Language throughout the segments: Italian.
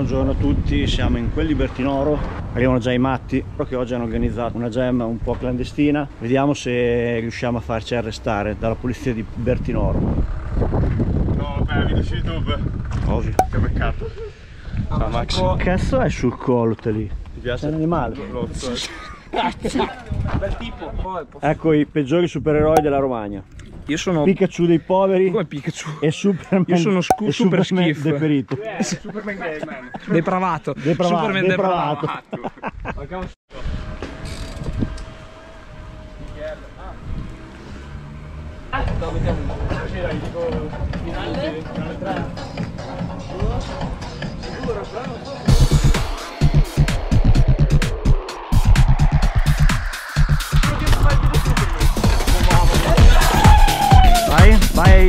Buongiorno a tutti, siamo in quel Libertinoro, arrivano già i matti, che oggi hanno organizzato una jam un po' clandestina, vediamo se riusciamo a farci arrestare dalla polizia di Bertinoro. No, vabbè, video su YouTube. Ovvio. Che peccato. Ciao Max. Che cazzo è sul collo te lì? Ti piace? Sei un animale. Bel tipo. Ecco i peggiori supereroi della Romagna. Io sono Pikachu dei poveri. Come Pikachu? E Superman. Io sono scu- e super Superman schifo. Deperito. Yeah, Superman gay. Depravato. depravato. Superman depravato. depravato. Ah. No, vediamo. Dico, finale, finale 3.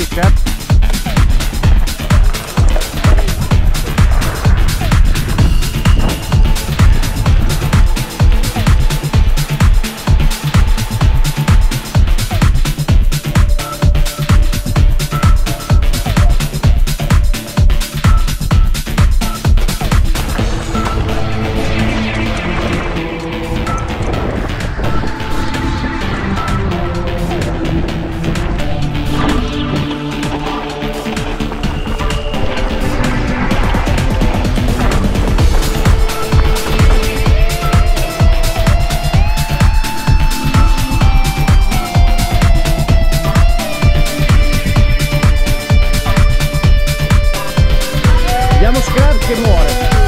recap Vediamo Scrap che muore.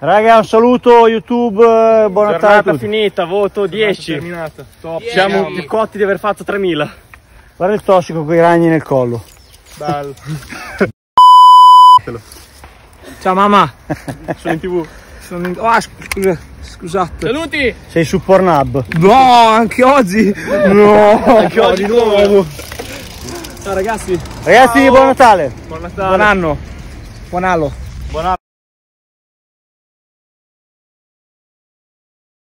Raga, un saluto YouTube, eh, buon Natale a Giornata finita, voto 10. Terminato. Top. Siamo più cotti di aver fatto 3000. Guarda il tossico con i ragni nel collo. Bello. Ciao mamma. Sono in tv. Sono in... Ah, scusa, scusate. Saluti! Sei su Pornhub. No, anche oggi. No. Anche oggi di nuovo. Ciao ragazzi. Ragazzi, buon Natale. Buon Natale. Buon anno. Buon anno.